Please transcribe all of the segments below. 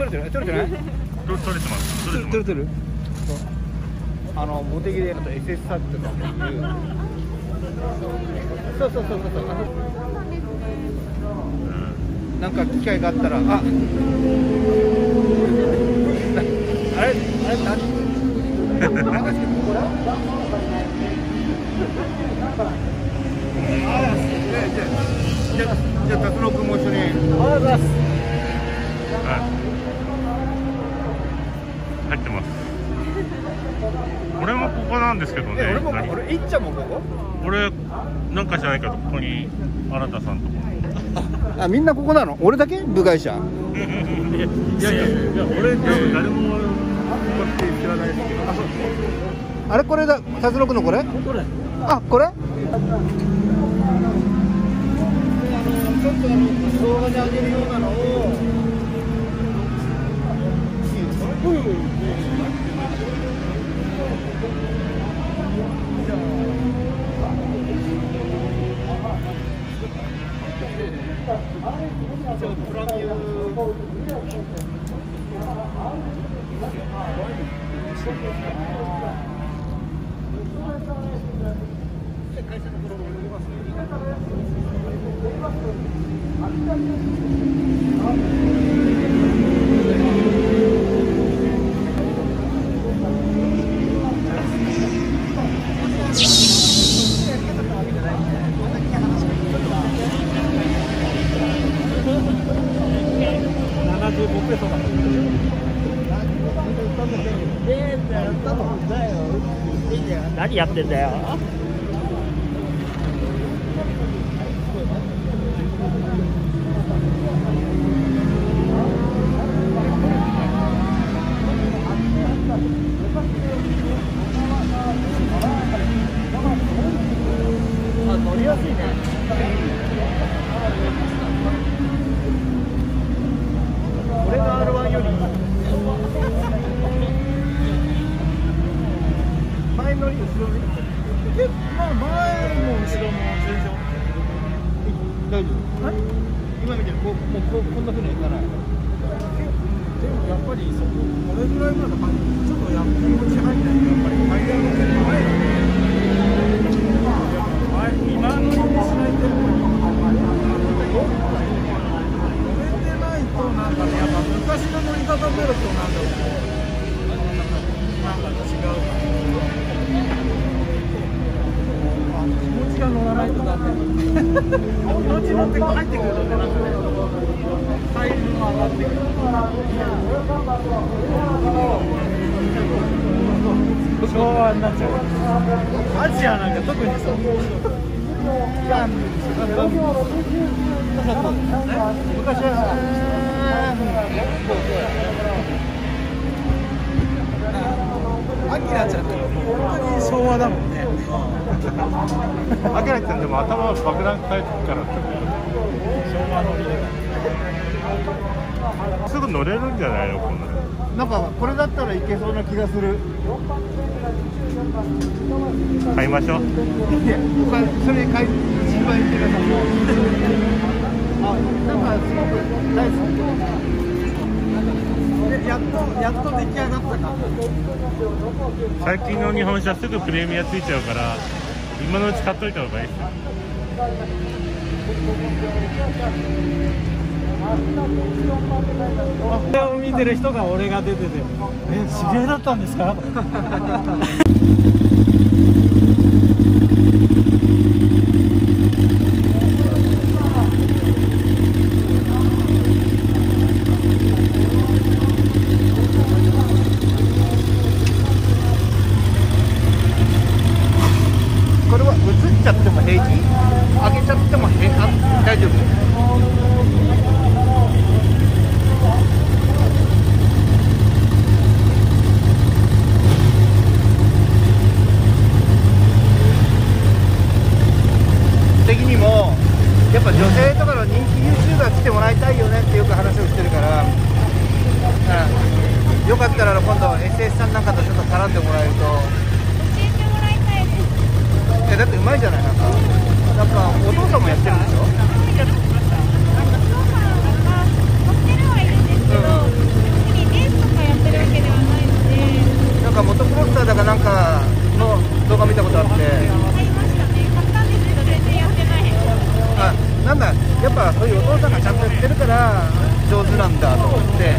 取れてる？取れてない？と取れてます。取れてます取れてるあのモテギレあと SS サットとかいう。そうそうそうそう。そう。なんか機会があったらあなあれ？あれ？何じゃあじゃあじゃあ達郎君も一緒にありがとうございますはい入ってます俺もここなんですけどねえ俺も何俺いっちゃんもここ俺なんかじゃないけどここに新田さんとこ。あみんなここなの？俺だけ？部外者？いやいやいや俺多分誰もこって知らないですけど。あれこれだ達郎君のこれ？これ。あこれ？ちょっとあの動画で上げるようなのを何やってんだよ。あ乗りやすいね俺の R1 より前乗り後ろ乗りえまあ前も後ろも全然大丈夫。今みたいにこうもうこうこんなふうにはいかないでもやっぱりそここれぐらいまで入ってちょっとやっ気持ち入んないとやっぱりタイヤの前だね前今のにしないと止めてないとなんかねやっぱ昔の乗り方ベルとなんだろうなんか違うあ気持ちが乗らないとダメ後々乗って入ってくるとねなんかねタイルも上がってくる昭和になっちゃうアジアなんか特にそうイラン昔アキラちゃんとかもう本当に昭和だもんねアキラちゃんでも頭爆弾変えてから昭和のリレすぐ乗れるんじゃないのこんなのなんかこれだったらいけそうな気がする買いましょう。いやそれ買い一番言ってくださいあなんかすごく大好きやっとやっと出来上がったか最近の日本車すぐプレミアついちゃうから今のうち買っといた方がいいですよ。これを見てる人が俺が出てて「え知り合いだったんですか?」これは映っちゃっても平気開けちゃっても平気大丈夫的にもやっぱ女性とかの人気 YouTuber 来てもらいたいよねってよく話をしてるから、うんよかったら今度 SS さんなんかとちょっと絡んでもらえると教えてもらいたいです。えだってうまいじゃないなんかなんかお父さんもやってるんでしょお父さんが乗ってるはいるんですってるわけではないのでなんかモトクロスターだかなんかの動画見たことあって買いましたね買ったんですけど全然やってないあなんだやっぱそういうお父さんがちゃんとやってるから上手なんだと思って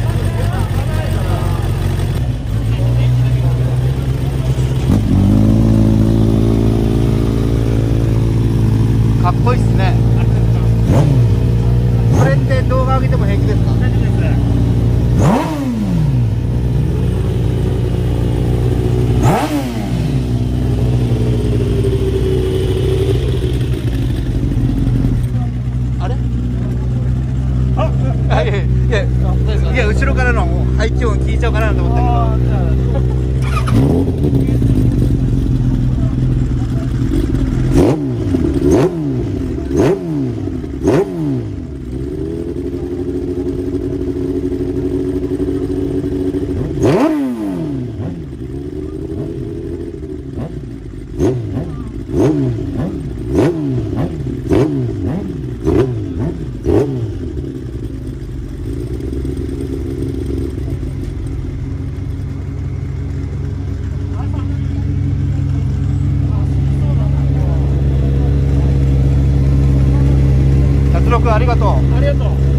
かっこいいっすねこれって動画上げても平気ですか大丈夫ですあれあいやいやいやいや後ろからの排気音聞いちゃうかなと思ったけどくありがとう。ありがとう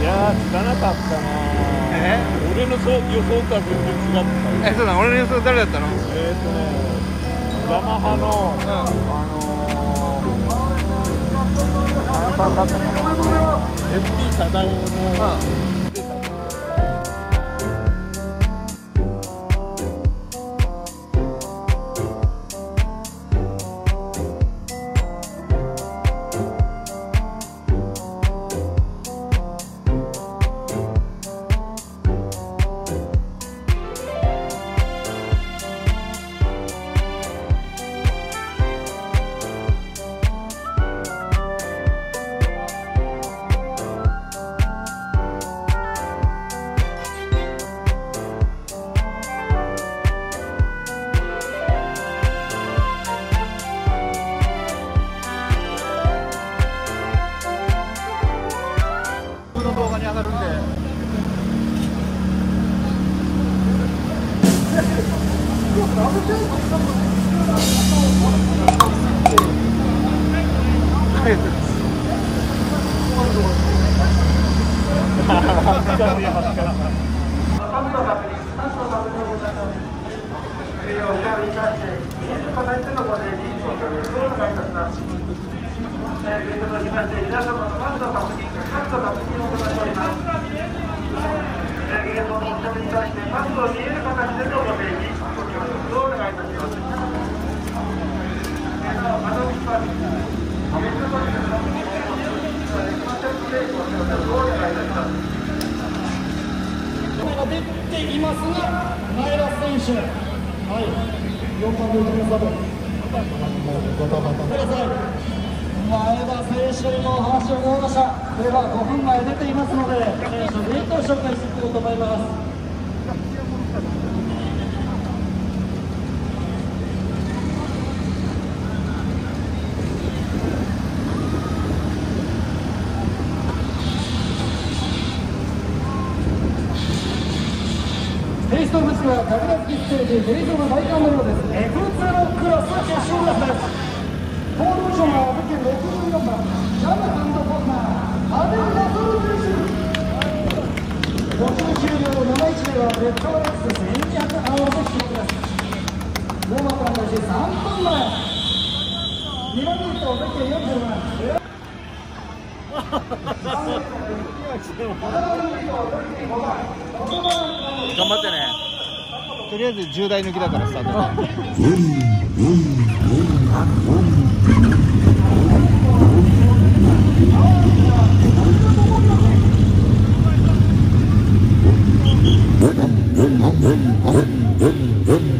いやーつかなかったなえ俺のそう予想とは全然違ったえそうだ俺の予想誰だったの？えーとねヤマハのうん。あのー、何番だったかな。FP 忠夫の上がるんで。ありがとうございますが出ていますが、前田選手、はい、4番の内村さん、ください。前田選手にもお話を伺いました。では5分前出ていますので、選手にと紹介していこうと思います。テイスト物は格安キッステージ、デリゾの大観のようです。F0 クラス決勝です。ポールションは武器64番、ジャムハンドコーナー、アデル・ナソル選手。59秒71ではレッドレックス1200アワーで記録です。ローマから開始3分前。2番ゲート、武器40番。頑張ってねとりあえず10台抜きだからスタートね前田選手、